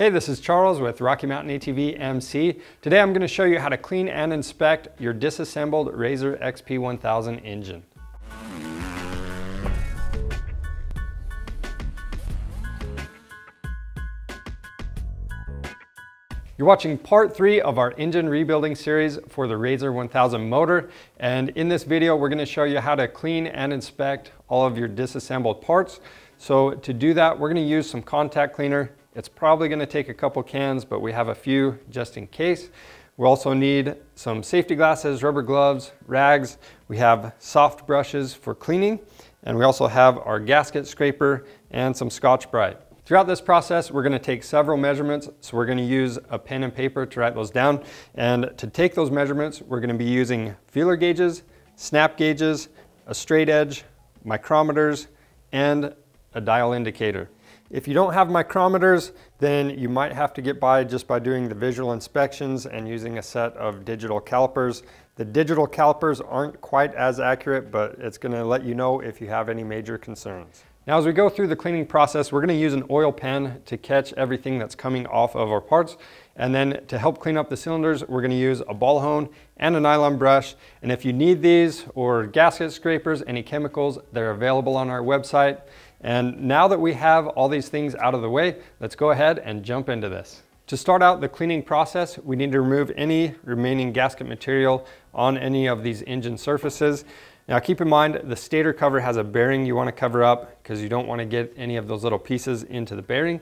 Hey, this is Charles with Rocky Mountain ATV MC. Today I'm going to show you how to clean and inspect your disassembled RZR XP1000 engine. You're watching part three of our engine rebuilding series for the RZR 1000 motor. And in this video, we're gonna show you how to clean and inspect all of your disassembled parts. So to do that, we're gonna use some contact cleaner it's probably gonna take a couple cans, but we have a few just in case. We also need some safety glasses, rubber gloves, rags. We have soft brushes for cleaning, and we also have our gasket scraper and some Scotch-Brite. Throughout this process, we're gonna take several measurements, so we're gonna use a pen and paper to write those down. And to take those measurements, we're gonna be using feeler gauges, snap gauges, a straight edge, micrometers, and a dial indicator. If you don't have micrometers, then you might have to get by just by doing the visual inspections and using a set of digital calipers. The digital calipers aren't quite as accurate, but it's gonna let you know if you have any major concerns. Now as we go through the cleaning process, we're gonna use an oil pan to catch everything that's coming off of our parts. And then to help clean up the cylinders, we're gonna use a ball hone and a nylon brush. And if you need these or gasket scrapers, any chemicals, they're available on our website. And now that we have all these things out of the way, let's go ahead and jump into this. To start out the cleaning process, we need to remove any remaining gasket material on any of these engine surfaces. Now keep in mind the stator cover has a bearing you want to cover up because you don't want to get any of those little pieces into the bearing.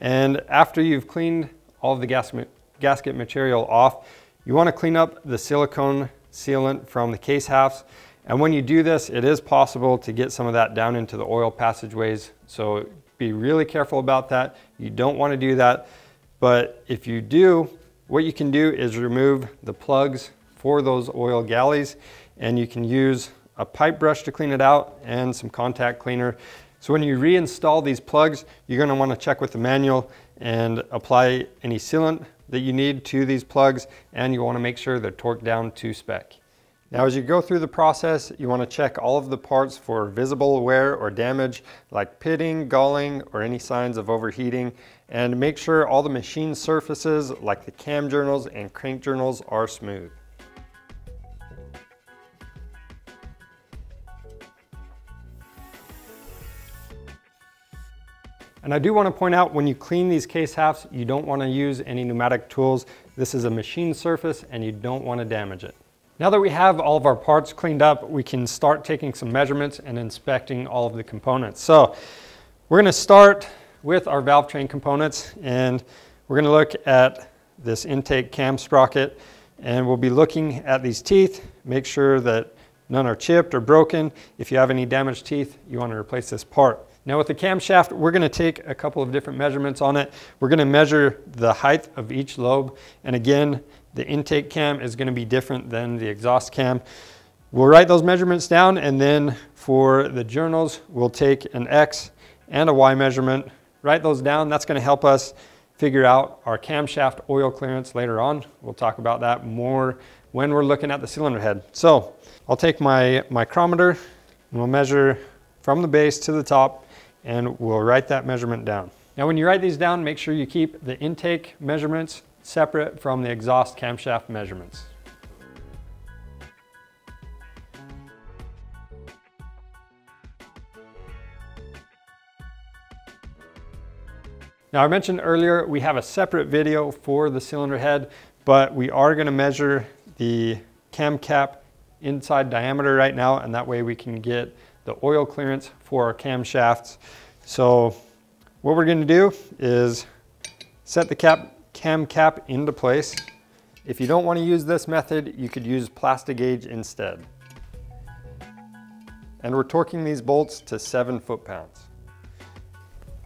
And after you've cleaned all of the gas gasket material off, you want to clean up the silicone sealant from the case halves and when you do this, it is possible to get some of that down into the oil passageways. So be really careful about that. You don't want to do that. But if you do, what you can do is remove the plugs for those oil galleys and you can use a pipe brush to clean it out and some contact cleaner. So when you reinstall these plugs, you're going to want to check with the manual and apply any sealant that you need to these plugs and you want to make sure they're torqued down to spec. Now as you go through the process, you want to check all of the parts for visible wear or damage like pitting, galling, or any signs of overheating, and make sure all the machine surfaces like the cam journals and crank journals are smooth. And I do want to point out when you clean these case halves, you don't want to use any pneumatic tools. This is a machine surface and you don't want to damage it. Now that we have all of our parts cleaned up, we can start taking some measurements and inspecting all of the components. So we're gonna start with our valve train components and we're gonna look at this intake cam sprocket and we'll be looking at these teeth, make sure that none are chipped or broken. If you have any damaged teeth, you wanna replace this part. Now with the camshaft, we're gonna take a couple of different measurements on it. We're gonna measure the height of each lobe. And again, the intake cam is gonna be different than the exhaust cam. We'll write those measurements down and then for the journals, we'll take an X and a Y measurement, write those down. That's gonna help us figure out our camshaft oil clearance later on. We'll talk about that more when we're looking at the cylinder head. So I'll take my micrometer and we'll measure from the base to the top and we'll write that measurement down. Now when you write these down, make sure you keep the intake measurements separate from the exhaust camshaft measurements. Now I mentioned earlier we have a separate video for the cylinder head, but we are going to measure the cam cap inside diameter right now and that way we can get the oil clearance for our camshafts. So what we're going to do is set the cap cam cap into place. If you don't want to use this method, you could use Plastigage instead. And we're torquing these bolts to seven foot-pounds.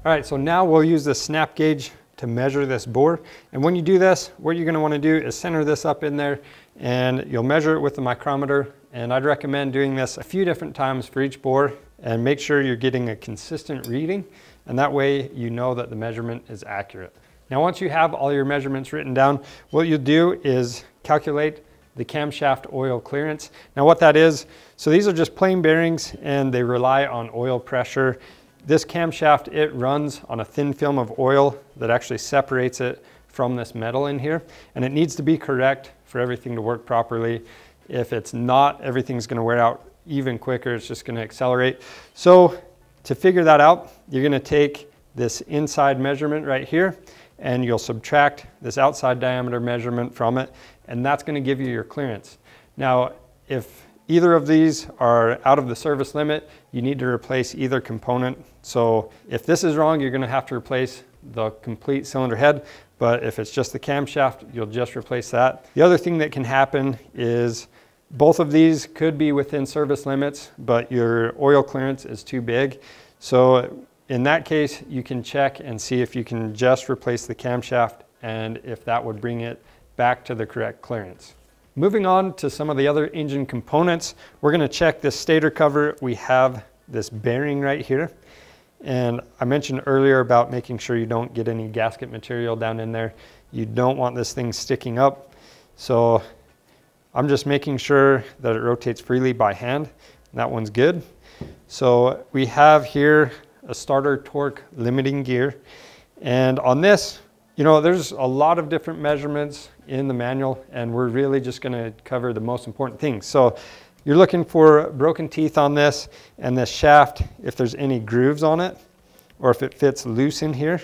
All right, so now we'll use the snap gauge to measure this bore. And when you do this, what you're gonna wanna do is center this up in there and you'll measure it with the micrometer. And I'd recommend doing this a few different times for each bore and make sure you're getting a consistent reading. And that way you know that the measurement is accurate. Now once you have all your measurements written down, what you'll do is calculate the camshaft oil clearance. Now what that is, so these are just plain bearings and they rely on oil pressure This camshaft, it runs on a thin film of oil that actually separates it from this metal in here. And it needs to be correct for everything to work properly. If it's not, everything's gonna wear out even quicker. It's just gonna accelerate. So to figure that out, you're gonna take this inside measurement right here and you'll subtract this outside diameter measurement from it and that's gonna give you your clearance. Now, if either of these are out of the service limit, you need to replace either component. So if this is wrong, you're gonna have to replace the complete cylinder head, but if it's just the camshaft, you'll just replace that. The other thing that can happen is both of these could be within service limits, but your oil clearance is too big. So in that case, you can check and see if you can just replace the camshaft and if that would bring it back to the correct clearance. Moving on to some of the other engine components, we're gonna check this stator cover. We have this bearing right here. And I mentioned earlier about making sure you don't get any gasket material down in there. You don't want this thing sticking up. So I'm just making sure that it rotates freely by hand. That one's good. So we have here a starter torque limiting gear. And on this, you know, there's a lot of different measurements in the manual and we're really just gonna cover the most important things. So you're looking for broken teeth on this and this shaft, if there's any grooves on it or if it fits loose in here,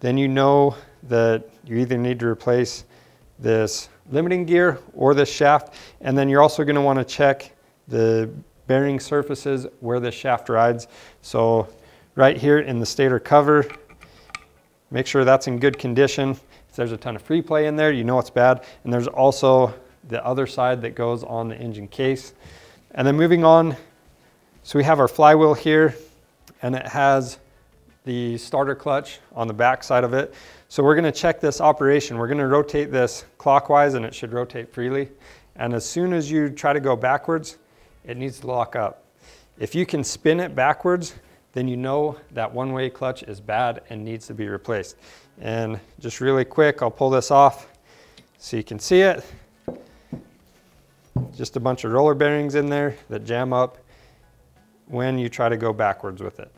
then you know that you either need to replace this limiting gear or this shaft. And then you're also gonna wanna check the bearing surfaces where the shaft rides. So right here in the stator cover, make sure that's in good condition. If there's a ton of free play in there, you know it's bad. And there's also the other side that goes on the engine case. And then moving on, so we have our flywheel here and it has the starter clutch on the back side of it. So we're gonna check this operation. We're gonna rotate this clockwise and it should rotate freely. And as soon as you try to go backwards, it needs to lock up. If you can spin it backwards, then you know that one-way clutch is bad and needs to be replaced. And just really quick, I'll pull this off so you can see it. Just a bunch of roller bearings in there that jam up when you try to go backwards with it.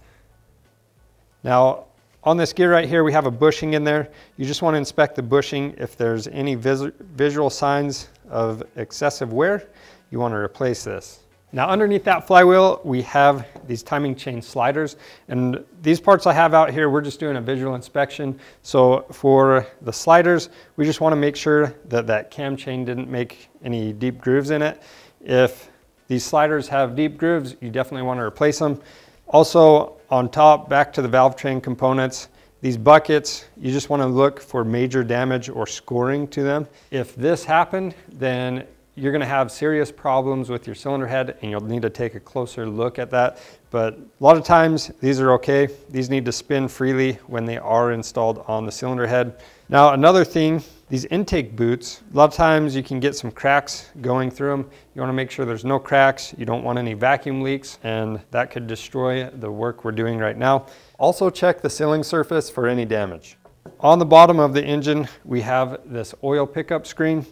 Now, on this gear right here, we have a bushing in there. You just want to inspect the bushing. If there's any vis visual signs of excessive wear, you want to replace this. Now underneath that flywheel, we have these timing chain sliders. And these parts I have out here, we're just doing a visual inspection. So for the sliders, we just wanna make sure that that cam chain didn't make any deep grooves in it. If these sliders have deep grooves, you definitely wanna replace them. Also on top, back to the valve train components, these buckets, you just wanna look for major damage or scoring to them. If this happened, then you're gonna have serious problems with your cylinder head and you'll need to take a closer look at that. But a lot of times these are okay. These need to spin freely when they are installed on the cylinder head. Now another thing, these intake boots, a lot of times you can get some cracks going through them. You wanna make sure there's no cracks. You don't want any vacuum leaks and that could destroy the work we're doing right now. Also check the sealing surface for any damage. On the bottom of the engine, we have this oil pickup screen.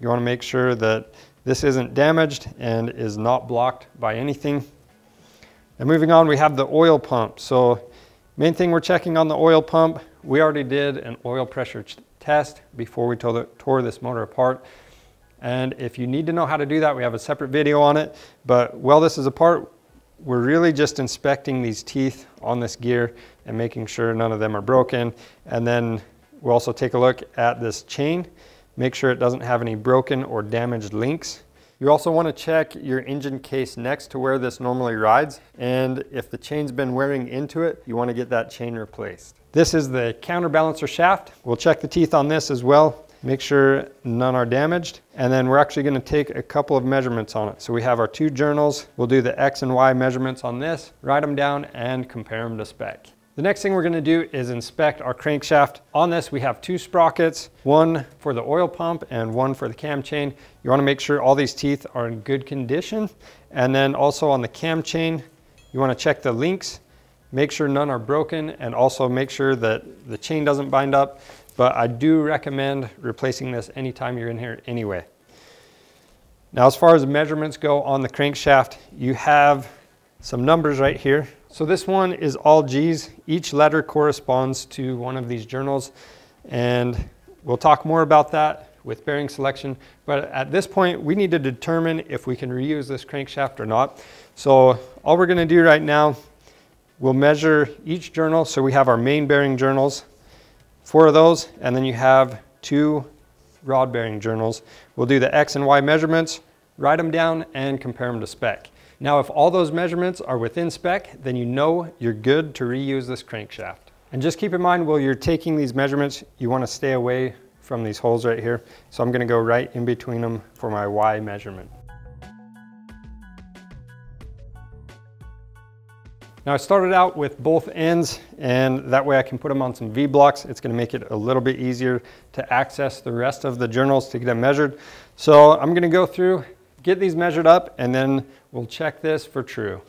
You want to make sure that this isn't damaged and is not blocked by anything. And moving on, we have the oil pump. So main thing we're checking on the oil pump, we already did an oil pressure test before we tore this motor apart. And if you need to know how to do that, we have a separate video on it. But while this is apart, we're really just inspecting these teeth on this gear and making sure none of them are broken. And then we'll also take a look at this chain Make sure it doesn't have any broken or damaged links. You also want to check your engine case next to where this normally rides. And if the chain's been wearing into it, you want to get that chain replaced. This is the counterbalancer shaft. We'll check the teeth on this as well. Make sure none are damaged. And then we're actually gonna take a couple of measurements on it. So we have our two journals. We'll do the X and Y measurements on this, write them down and compare them to spec. The next thing we're gonna do is inspect our crankshaft. On this, we have two sprockets, one for the oil pump and one for the cam chain. You wanna make sure all these teeth are in good condition. And then also on the cam chain, you wanna check the links, make sure none are broken, and also make sure that the chain doesn't bind up. But I do recommend replacing this anytime you're in here anyway. Now, as far as measurements go on the crankshaft, you have some numbers right here So this one is all G's. Each letter corresponds to one of these journals and we'll talk more about that with bearing selection. But at this point, we need to determine if we can reuse this crankshaft or not. So all we're gonna do right now, we'll measure each journal. So we have our main bearing journals, four of those, and then you have two rod bearing journals. We'll do the X and Y measurements, write them down and compare them to spec. Now, if all those measurements are within spec, then you know you're good to reuse this crankshaft. And just keep in mind while you're taking these measurements, you wanna stay away from these holes right here. So I'm gonna go right in between them for my Y measurement. Now I started out with both ends and that way I can put them on some V-blocks. It's gonna make it a little bit easier to access the rest of the journals to get them measured. So I'm gonna go through, get these measured up and then we'll check this for true.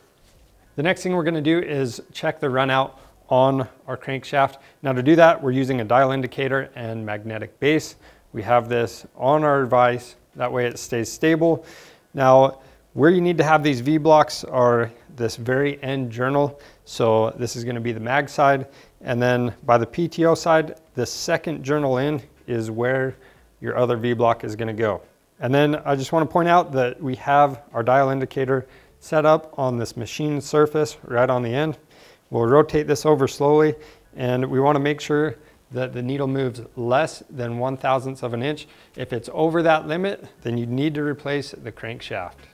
The next thing we're gonna do is check the runout on our crankshaft. Now to do that, we're using a dial indicator and magnetic base. We have this on our vise, that way it stays stable. Now, where you need to have these V-blocks are this very end journal. So this is gonna be the mag side. And then by the PTO side, the second journal in is where your other V-block is gonna go. And then I just wanna point out that we have our dial indicator set up on this machine surface right on the end. We'll rotate this over slowly and we want to make sure that the needle moves less than one thousandth of an inch. If it's over that limit, then you need to replace the crankshaft.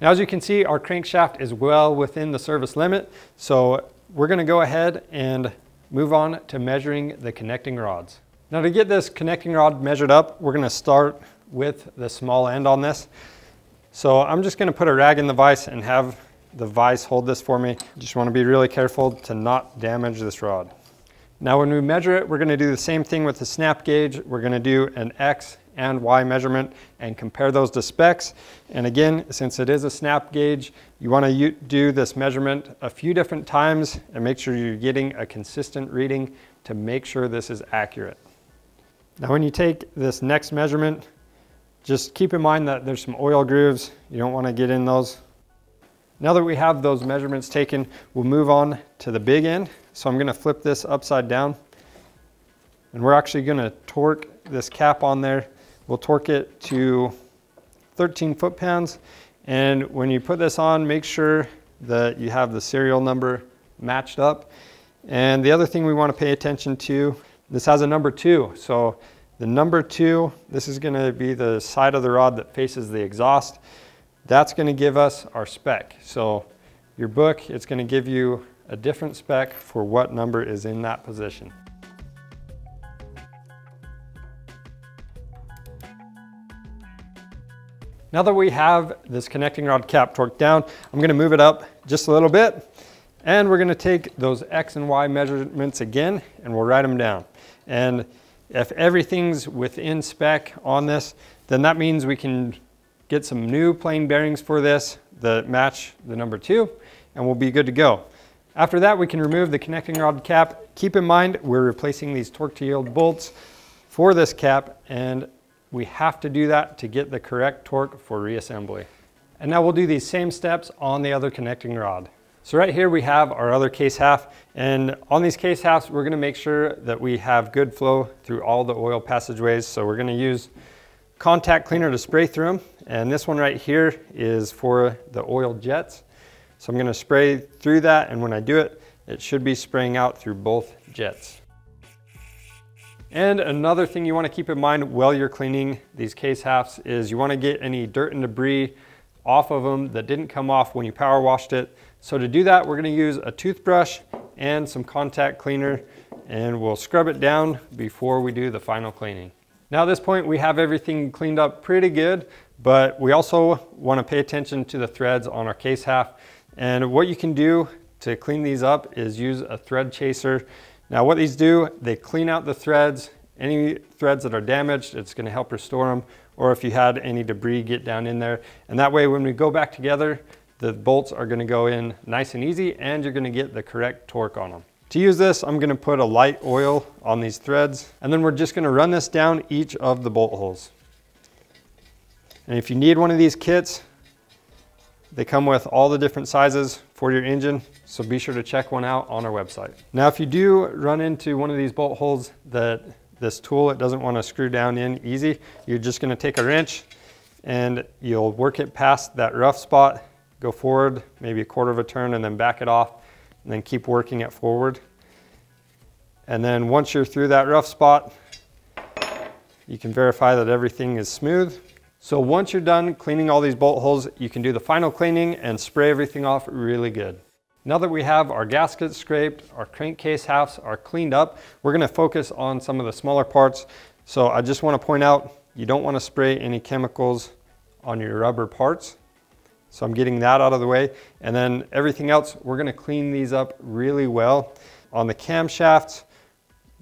Now, as you can see, our crankshaft is well within the service limit. So we're gonna go ahead and move on to measuring the connecting rods. Now to get this connecting rod measured up, we're gonna start with the small end on this. So I'm just gonna put a rag in the vise and have the vise hold this for me. Just want to be really careful to not damage this rod. Now when we measure it, we're going to do the same thing with the snap gauge. We're going to do an X and Y measurement and compare those to specs. And again, since it is a snap gauge, you want to do this measurement a few different times and make sure you're getting a consistent reading to make sure this is accurate. Now when you take this next measurement, just keep in mind that there's some oil grooves. You don't want to get in those. Now that we have those measurements taken, we'll move on to the big end. So I'm gonna flip this upside down and we're actually gonna torque this cap on there. We'll torque it to 13 foot-pounds. And when you put this on, make sure that you have the serial number matched up. And the other thing we wanna pay attention to, this has a number two. So the number two, this is gonna be the side of the rod that faces the exhaust. That's going to give us our spec. So your book, it's going to give you a different spec for what number is in that position. Now that we have this connecting rod cap torqued down, I'm gonna move it up just a little bit and we're gonna take those X and Y measurements again and we'll write them down. And if everything's within spec on this, then that means we can get some new plain bearings for this that match the number two, and we'll be good to go. After that, we can remove the connecting rod cap. Keep in mind, we're replacing these torque to yield bolts for this cap, and we have to do that to get the correct torque for reassembly. And now we'll do these same steps on the other connecting rod. So right here we have our other case half, and on these case halves, we're gonna make sure that we have good flow through all the oil passageways. So we're gonna use contact cleaner to spray through them. And this one right here is for the oil jets. So I'm gonna spray through that and when I do it, it should be spraying out through both jets. And another thing you wanna keep in mind while you're cleaning these case halves is you wanna get any dirt and debris off of them that didn't come off when you power washed it. So to do that, we're gonna use a toothbrush and some contact cleaner and we'll scrub it down before we do the final cleaning. Now at this point we have everything cleaned up pretty good, but we also want to pay attention to the threads on our case half. And what you can do to clean these up is use a thread chaser. Now what these do, they clean out the threads. Any threads that are damaged, it's going to help restore them. Or if you had any debris get down in there. And that way when we go back together, the bolts are going to go in nice and easy and you're going to get the correct torque on them. To use this, I'm gonna put a light oil on these threads, and then we're just gonna run this down each of the bolt holes. And if you need one of these kits, they come with all the different sizes for your engine, so be sure to check one out on our website. Now, if you do run into one of these bolt holes that this tool, it doesn't want to screw down in easy, you're just going to take a wrench and you'll work it past that rough spot, go forward maybe a quarter of a turn and then back it off and then keep working it forward. And then once you're through that rough spot, you can verify that everything is smooth so once you're done cleaning all these bolt holes, you can do the final cleaning and spray everything off really good. Now that we have our gaskets scraped, our crankcase halves are cleaned up, we're gonna focus on some of the smaller parts. So I just wanna point out, you don't wanna spray any chemicals on your rubber parts. So I'm getting that out of the way. And then everything else, we're gonna clean these up really well. On the camshafts,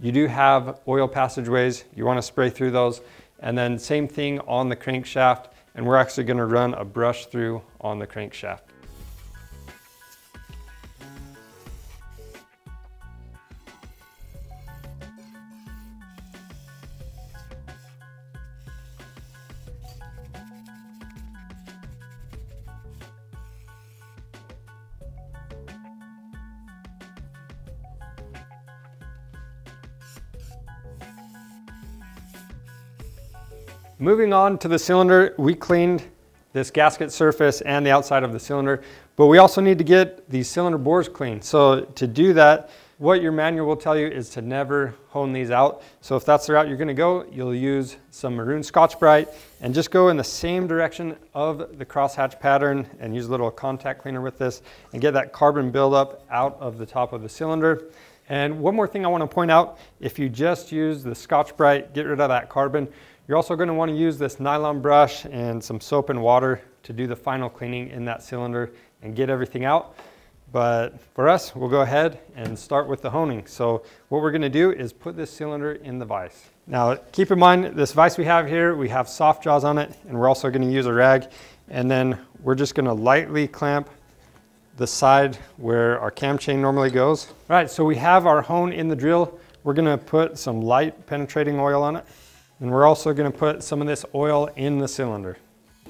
you do have oil passageways. You wanna spray through those. And then same thing on the crankshaft, and we're actually gonna run a brush through on the crankshaft. Moving on to the cylinder, we cleaned this gasket surface and the outside of the cylinder, but we also need to get these cylinder bores clean. So to do that, what your manual will tell you is to never hone these out. So if that's the route you're gonna go, you'll use some maroon Scotch-Brite and just go in the same direction of the crosshatch pattern and use a little contact cleaner with this and get that carbon buildup out of the top of the cylinder. And one more thing I wanna point out, if you just use the Scotch-Brite, get rid of that carbon, you're also going to want to use this nylon brush and some soap and water to do the final cleaning in that cylinder and get everything out. But for us, we'll go ahead and start with the honing. So what we're gonna do is put this cylinder in the vise. Now keep in mind, this vise we have here, we have soft jaws on it, and we're also gonna use a rag. And then we're just gonna lightly clamp the side where our cam chain normally goes. All right, so we have our hone in the drill. We're gonna put some light penetrating oil on it. And we're also gonna put some of this oil in the cylinder.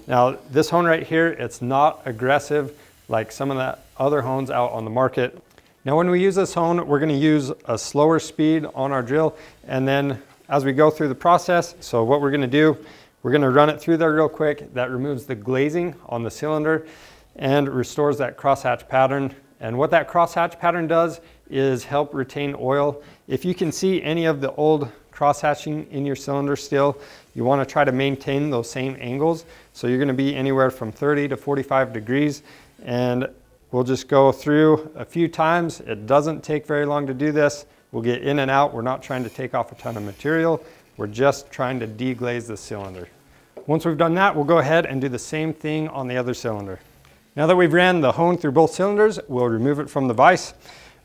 Now, this hone right here, it's not aggressive like some of the other hones out on the market. Now, when we use this hone, we're gonna use a slower speed on our drill. And then as we go through the process, so what we're gonna do, we're gonna run it through there real quick. That removes the glazing on the cylinder and restores that crosshatch pattern. And what that crosshatch pattern does is help retain oil. If you can see any of the old cross-hatching in your cylinder still, you want to try to maintain those same angles. So you're going to be anywhere from 30 to 45 degrees and we'll just go through a few times. It doesn't take very long to do this. We'll get in and out. We're not trying to take off a ton of material. We're just trying to deglaze the cylinder. Once we've done that, we'll go ahead and do the same thing on the other cylinder. Now that we've ran the hone through both cylinders, we'll remove it from the vise.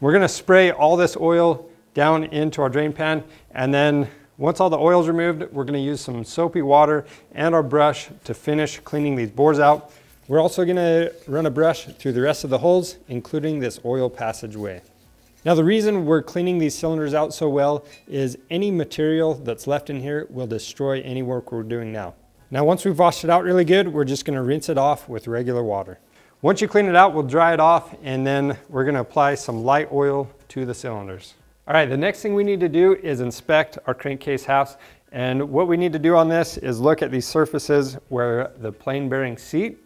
We're gonna spray all this oil down into our drain pan. And then once all the oil's removed, we're gonna use some soapy water and our brush to finish cleaning these bores out. We're also gonna run a brush through the rest of the holes, including this oil passageway. Now the reason we're cleaning these cylinders out so well is any material that's left in here will destroy any work we're doing now. Now once we've washed it out really good, we're just gonna rinse it off with regular water. Once you clean it out, we'll dry it off and then we're gonna apply some light oil to the cylinders. All right, the next thing we need to do is inspect our crankcase halves. And what we need to do on this is look at these surfaces where the plain bearing seat.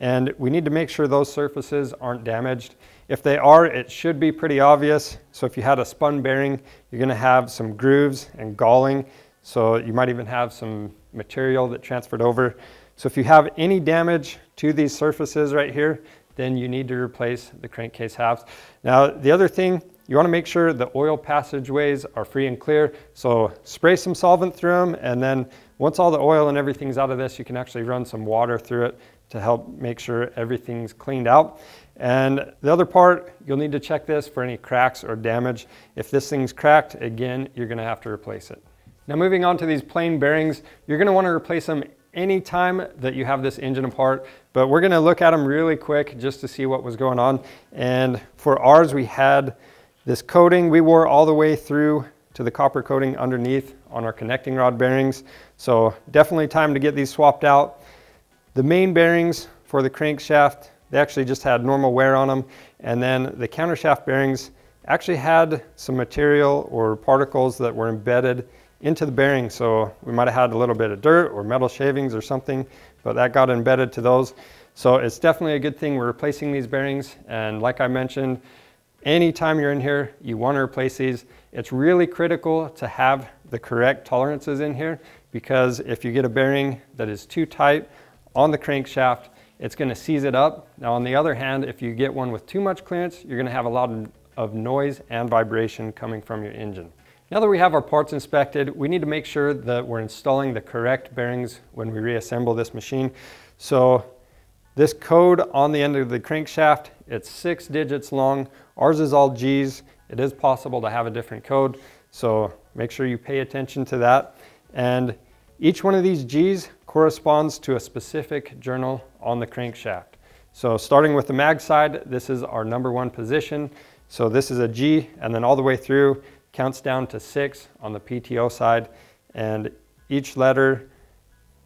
And we need to make sure those surfaces aren't damaged. If they are, it should be pretty obvious. So if you had a spun bearing, you're gonna have some grooves and galling. So you might even have some material that transferred over. So if you have any damage to these surfaces right here, then you need to replace the crankcase halves. Now, the other thing you wanna make sure the oil passageways are free and clear. So spray some solvent through them and then once all the oil and everything's out of this, you can actually run some water through it to help make sure everything's cleaned out. And the other part, you'll need to check this for any cracks or damage. If this thing's cracked, again, you're gonna have to replace it. Now moving on to these plain bearings, you're gonna wanna replace them anytime that you have this engine apart, but we're gonna look at them really quick just to see what was going on. And for ours, we had this coating we wore all the way through to the copper coating underneath on our connecting rod bearings. So definitely time to get these swapped out. The main bearings for the crankshaft, they actually just had normal wear on them. And then the countershaft bearings actually had some material or particles that were embedded into the bearing. So we might have had a little bit of dirt or metal shavings or something, but that got embedded to those. So it's definitely a good thing we're replacing these bearings. And like I mentioned, anytime you're in here, you want to replace these. It's really critical to have the correct tolerances in here because if you get a bearing that is too tight on the crankshaft, it's going to seize it up. Now on the other hand, if you get one with too much clearance, you're going to have a lot of noise and vibration coming from your engine. Now that we have our parts inspected, we need to make sure that we're installing the correct bearings when we reassemble this machine. So this code on the end of the crankshaft, it's six digits long. Ours is all G's. It is possible to have a different code, so make sure you pay attention to that. And each one of these G's corresponds to a specific journal on the crankshaft. So starting with the mag side, this is our number one position. So this is a G, and then all the way through, counts down to six on the PTO side. And each letter,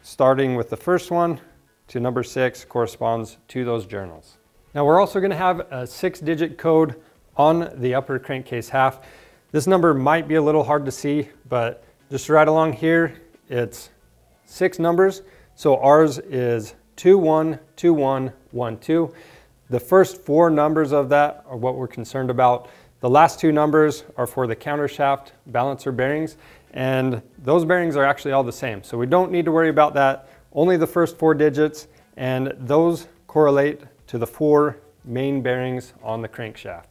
starting with the first one to number six, corresponds to those journals. Now we're also gonna have a six digit code on the upper crankcase half. This number might be a little hard to see, but just right along here, it's six numbers. So ours is 212112. The first four numbers of that are what we're concerned about. The last two numbers are for the countershaft balancer bearings, and those bearings are actually all the same. So we don't need to worry about that. Only the first four digits, and those correlate to the four main bearings on the crankshaft.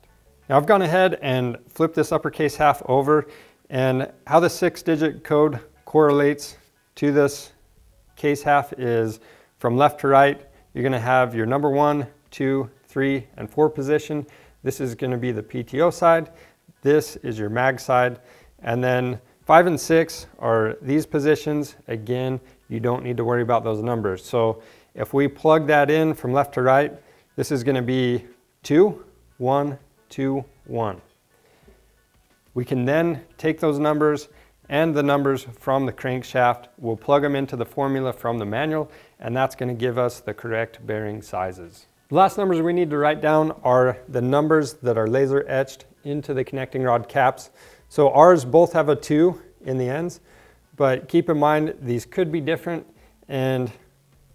Now I've gone ahead and flipped this uppercase half over and how the six digit code correlates to this case half is from left to right, you're gonna have your number one, two, three, and four position. This is gonna be the PTO side. This is your mag side. And then five and six are these positions. Again, you don't need to worry about those numbers. So if we plug that in from left to right, this is gonna be two, one, two, one. We can then take those numbers and the numbers from the crankshaft, we'll plug them into the formula from the manual, and that's gonna give us the correct bearing sizes. The last numbers we need to write down are the numbers that are laser etched into the connecting rod caps. So ours both have a two in the ends, but keep in mind these could be different and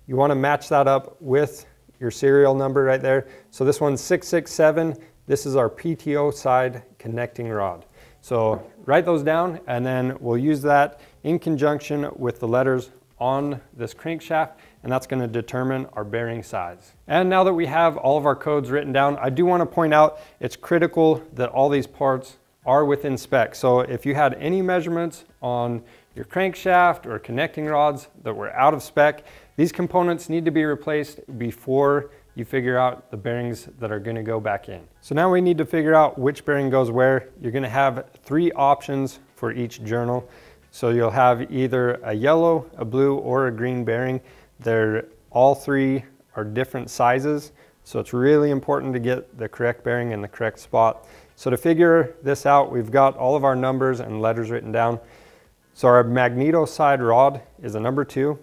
you wanna match that up with your serial number right there. So this one's 667, this is our PTO side connecting rod. So write those down and then we'll use that in conjunction with the letters on this crankshaft and that's going to determine our bearing size. And now that we have all of our codes written down, I do want to point out it's critical that all these parts are within spec. So if you had any measurements on your crankshaft or connecting rods that were out of spec, these components need to be replaced before you figure out the bearings that are gonna go back in. So now we need to figure out which bearing goes where. You're gonna have three options for each journal. So you'll have either a yellow, a blue, or a green bearing. They're all three are different sizes. So it's really important to get the correct bearing in the correct spot. So to figure this out, we've got all of our numbers and letters written down. So our magneto side rod is a number two.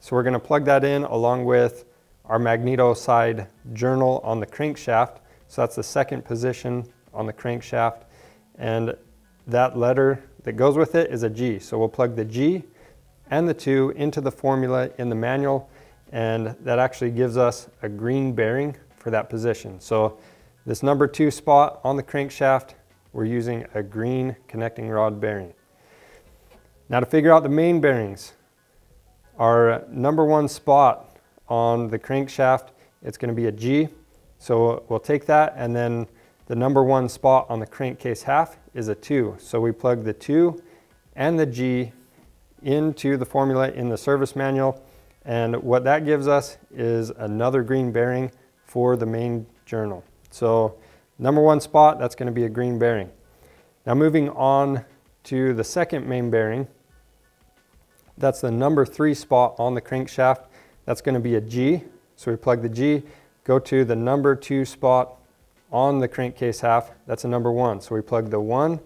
So we're gonna plug that in along with our magneto side journal on the crankshaft. So that's the second position on the crankshaft. And that letter that goes with it is a G. So we'll plug the G and the 2 into the formula in the manual and that actually gives us a green bearing for that position. So this number 2 spot on the crankshaft, we're using a green connecting rod bearing. Now to figure out the main bearings, our number 1 spot on the crankshaft, it's going to be a G. So we'll take that and then the number one spot on the crankcase half is a 2. So we plug the 2 and the G into the formula in the service manual and what that gives us is another green bearing for the main journal. So number one spot, that's going to be a green bearing. Now moving on to the second main bearing, that's the number three spot on the crankshaft. That's going to be a G. So we plug the G, go to the number two spot on the crankcase half. That's a number one. So we plug the one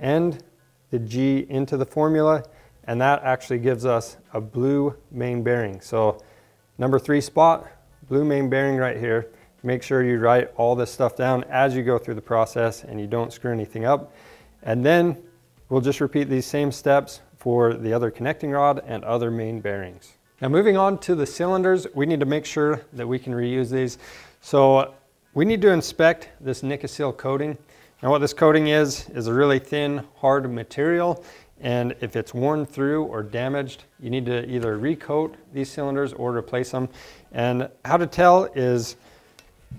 and the G into the formula and that actually gives us a blue main bearing. So number three spot, blue main bearing right here. Make sure you write all this stuff down as you go through the process and you don't screw anything up. And then we'll just repeat these same steps for the other connecting rod and other main bearings. Now moving on to the cylinders, we need to make sure that we can reuse these. So we need to inspect this Nikasil coating. Now what this coating is, is a really thin, hard material. And if it's worn through or damaged, you need to either recoat these cylinders or replace them. And how to tell is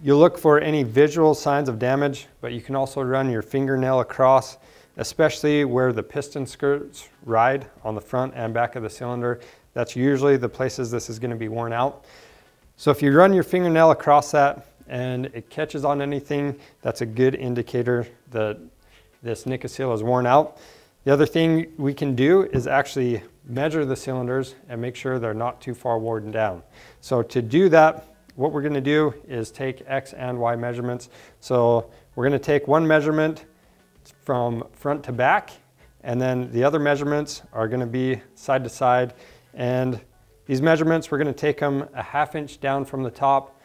you look for any visual signs of damage, but you can also run your fingernail across, especially where the piston skirts ride on the front and back of the cylinder. That's usually the places this is gonna be worn out. So if you run your fingernail across that and it catches on anything, that's a good indicator that this Nikasil is worn out. The other thing we can do is actually measure the cylinders and make sure they're not too far worn down. So to do that, what we're gonna do is take X and Y measurements. So we're gonna take one measurement from front to back, and then the other measurements are gonna be side to side. And these measurements, we're gonna take them a half inch down from the top,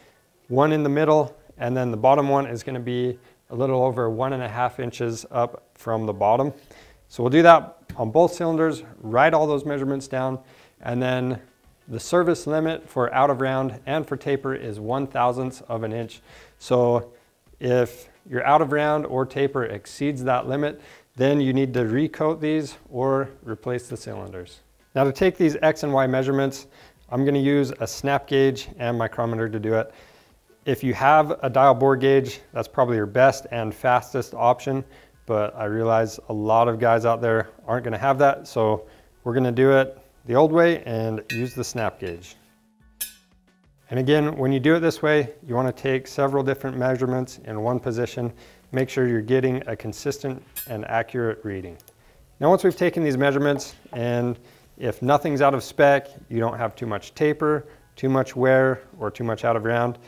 one in the middle, and then the bottom one is gonna be a little over one and a half inches up from the bottom. So we'll do that on both cylinders, write all those measurements down, and then the service limit for out of round and for taper is one thousandth of an inch. So if your out of round or taper exceeds that limit, then you need to recoat these or replace the cylinders. Now to take these X and Y measurements, I'm gonna use a snap gauge and micrometer to do it. If you have a dial bore gauge, that's probably your best and fastest option but I realize a lot of guys out there aren't gonna have that, so we're gonna do it the old way and use the snap gauge. And again, when you do it this way, you wanna take several different measurements in one position, make sure you're getting a consistent and accurate reading. Now once we've taken these measurements and if nothing's out of spec, you don't have too much taper, too much wear, or too much out of round,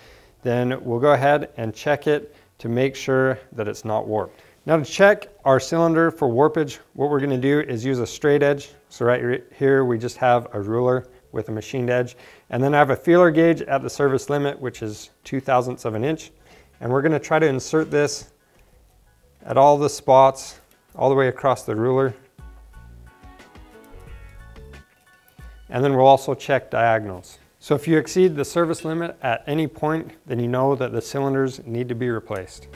then we'll go ahead and check it to make sure that it's not warped. Now to check our cylinder for warpage, what we're gonna do is use a straight edge. So right here, we just have a ruler with a machined edge. And then I have a feeler gauge at the service limit, which is 2 thousandths of an inch. And we're gonna try to insert this at all the spots, all the way across the ruler. And then we'll also check diagonals. So if you exceed the service limit at any point, then you know that the cylinders need to be replaced.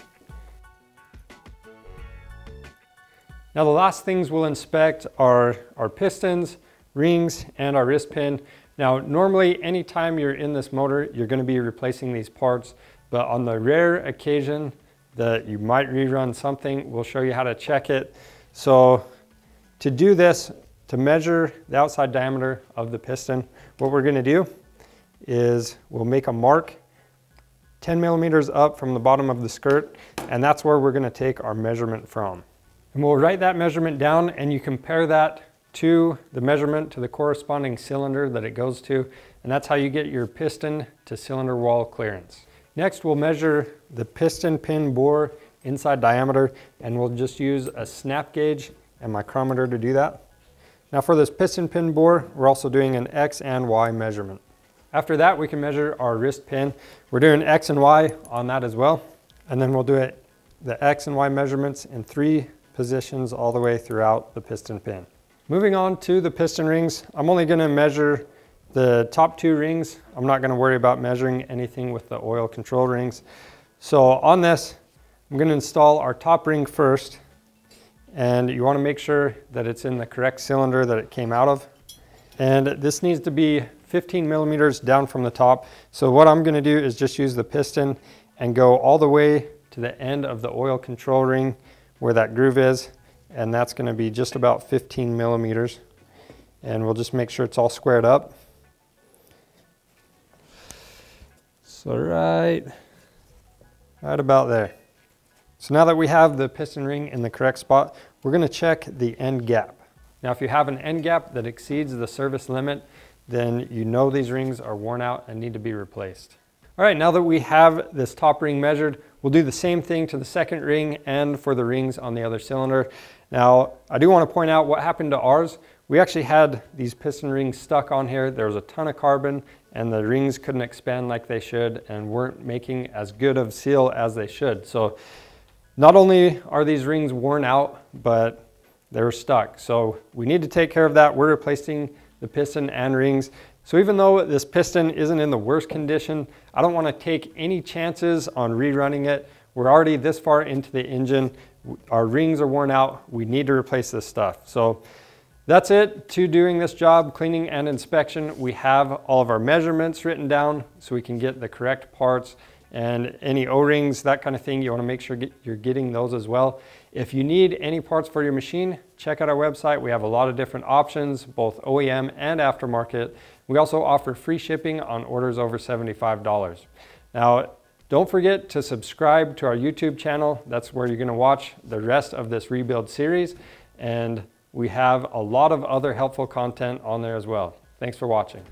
Now the last things we'll inspect are our pistons, rings, and our wrist pin. Now normally anytime you're in this motor, you're gonna be replacing these parts, but on the rare occasion that you might rerun something, we'll show you how to check it. So to do this, to measure the outside diameter of the piston, what we're gonna do is we'll make a mark 10 millimeters up from the bottom of the skirt, and that's where we're gonna take our measurement from. And we'll write that measurement down and you compare that to the measurement to the corresponding cylinder that it goes to. And that's how you get your piston to cylinder wall clearance. Next, we'll measure the piston pin bore inside diameter and we'll just use a snap gauge and micrometer to do that. Now for this piston pin bore, we're also doing an X and Y measurement. After that, we can measure our wrist pin. We're doing X and Y on that as well. And then we'll do it, the X and Y measurements in three positions all the way throughout the piston pin. Moving on to the piston rings, I'm only gonna measure the top two rings. I'm not gonna worry about measuring anything with the oil control rings. So on this, I'm gonna install our top ring first, and you wanna make sure that it's in the correct cylinder that it came out of. And this needs to be 15 millimeters down from the top. So what I'm gonna do is just use the piston and go all the way to the end of the oil control ring where that groove is and that's going to be just about 15 millimeters. And we'll just make sure it's all squared up. So right. Right about there. So now that we have the piston ring in the correct spot we're going to check the end gap. Now if you have an end gap that exceeds the service limit then you know these rings are worn out and need to be replaced. All right now that we have this top ring measured We'll do the same thing to the second ring and for the rings on the other cylinder. Now, I do want to point out what happened to ours. We actually had these piston rings stuck on here. There was a ton of carbon and the rings couldn't expand like they should and weren't making as good of seal as they should. So not only are these rings worn out, but they're stuck. So we need to take care of that. We're replacing the piston and rings. So even though this piston isn't in the worst condition, I don't want to take any chances on rerunning it. We're already this far into the engine. Our rings are worn out. We need to replace this stuff. So that's it to doing this job, cleaning and inspection. We have all of our measurements written down so we can get the correct parts and any O-rings, that kind of thing. You wanna make sure you're getting those as well. If you need any parts for your machine, check out our website. We have a lot of different options, both OEM and aftermarket. We also offer free shipping on orders over $75. Now, don't forget to subscribe to our YouTube channel. That's where you're gonna watch the rest of this rebuild series. And we have a lot of other helpful content on there as well. Thanks for watching.